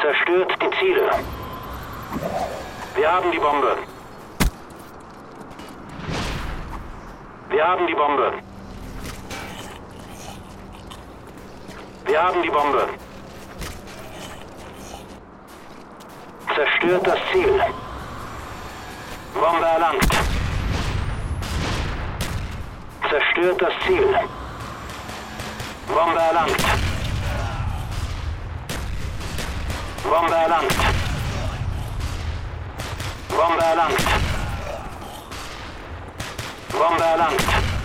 Zerstört die Ziele. Wir haben die Bombe. Wir haben die Bombe. Wir haben die Bombe. Zerstört das Ziel. Bombe erlangt. Zerstört das Ziel. Bombe erlangt. Bombe erlangt. Bombe erlangt. Bombe erlangt.